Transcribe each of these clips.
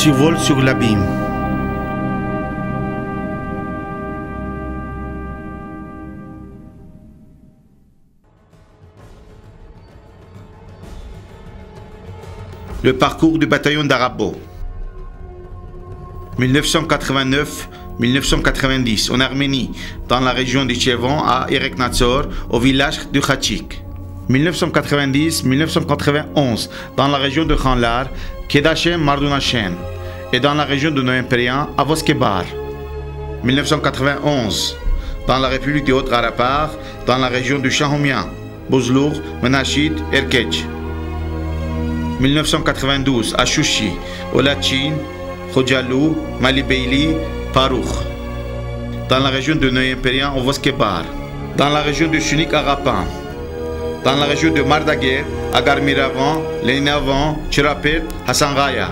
survole sur l'abîme. Le parcours du bataillon d'Arabo. 1989-1990 en Arménie, dans la région du Chevron à Ereknatsor, au village de Khachik. 1990-1991 dans la région de Khanlar, Kedachem Mardunachem et dans la région de Noëmpérian à Voskebar. 1991 dans la République de Haute-Garapar, dans la région du Shahomian, Bozlour, Menachit, Erkech. 1992 à Chouchi, au Lachin, Khojalou, Malibeili, Parouk. Dans la région de Noëmpérian au Voskebar. Dans la région de Chunik à Rapan dans la région de Mardaguer, à Garmiravan, Leinavan, Chirapet, Hassangaya,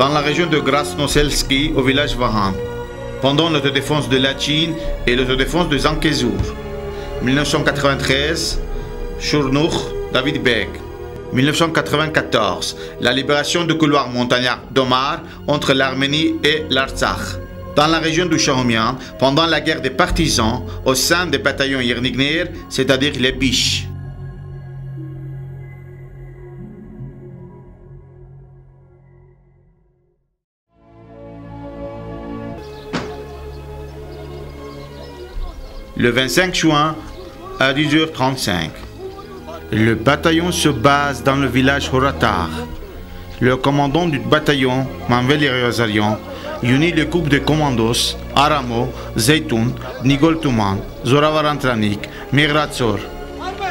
dans la région de Grasnoselski, au village Vahan, pendant l'autodéfense de Lachine et l'autodéfense de Zankezour. 1993, Chournour, David Beg. 1994, la libération du couloir montagnard d'Omar entre l'Arménie et l'Artsakh. Dans la région du Shahomian, pendant la guerre des partisans, au sein des bataillons Yernignir, c'est-à-dire les biches. Le 25 juin à 10h35. Le bataillon se base dans le village Horatar. Le commandant du bataillon, Manvel Yazarian, unit le groupe de commandos Aramo, Zeytoun, Nigol Touman, Zoravarantranik, Migratsor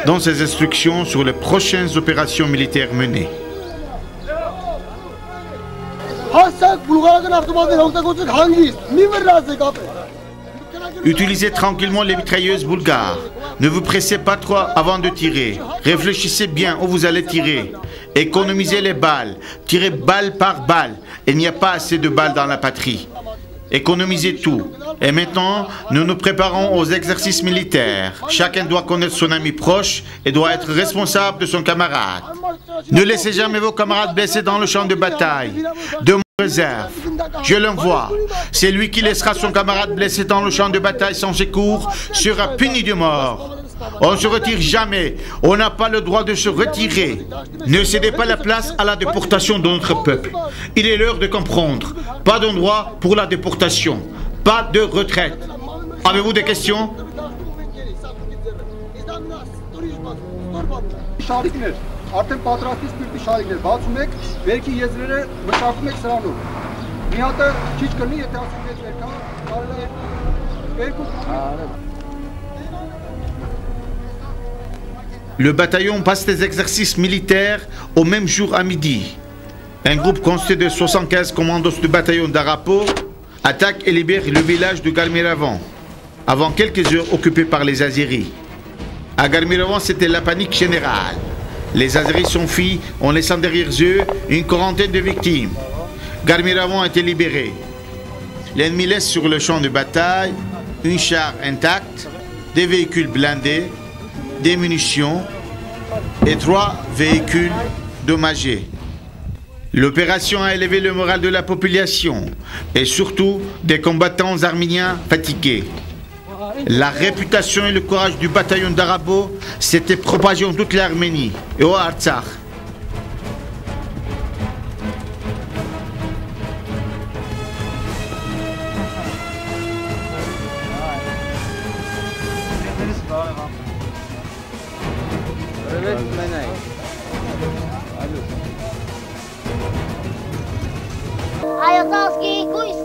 dans ses instructions sur les prochaines opérations militaires menées. Utilisez tranquillement les mitrailleuses bulgares. Ne vous pressez pas trop avant de tirer. Réfléchissez bien où vous allez tirer. Économisez les balles. Tirez balle par balle. Il n'y a pas assez de balles dans la patrie. Économisez tout. Et maintenant, nous nous préparons aux exercices militaires. Chacun doit connaître son ami proche et doit être responsable de son camarade. Ne laissez jamais vos camarades blessés dans le champ de bataille. Je l'envoie. C'est lui qui laissera son camarade blessé dans le champ de bataille sans secours sera puni de mort. On ne se retire jamais. On n'a pas le droit de se retirer. Ne cédez pas la place à la déportation de notre peuple. Il est l'heure de comprendre. Pas d'endroit pour la déportation. Pas de retraite. Avez-vous des questions? Le bataillon passe des exercices militaires au même jour à midi. Un groupe constitué de 75 commandos du bataillon d'Arapo attaque et libère le village de Galmiravan, avant quelques heures occupé par les Aziris. À Galmiravan, c'était la panique générale. Les Azeris s'enfuient en laissant derrière eux une quarantaine de victimes. Garmiravan a été libéré. L'ennemi laisse sur le champ de bataille une char intacte, des véhicules blindés, des munitions et trois véhicules dommagés. L'opération a élevé le moral de la population et surtout des combattants arméniens fatigués. La réputation et le courage du bataillon d'Arabo s'étaient propagés en toute l'Arménie et au Artsakh.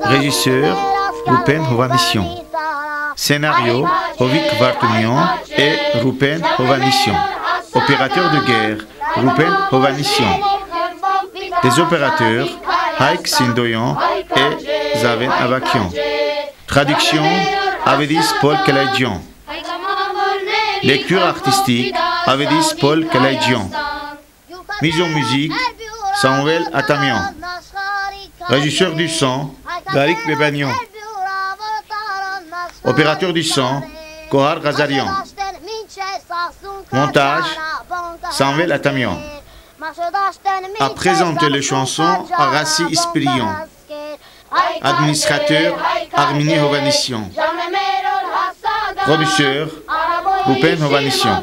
Régisseur, Rupen Hovanission. Scénario, Ovik Vartumion et Rupen Hovanission. Opérateur de guerre, Rupen Hovanission. Des opérateurs, Haik Sindoyan et Zaven Avakian. Traduction, Avedis Paul Kalaidjian. Lecture artistique, Avedis Paul Kalaidjian. Mise en musique, Samuel Atamian. Régisseur du son, Garik Bebanian. Opérateur du son, Kohar Gazarian. Montage, Samuel Atamian. A présenté les chansons à Rassi Ispirion. Administrateur, Arminie Hovanission. Producteur, Rupen Hovanission.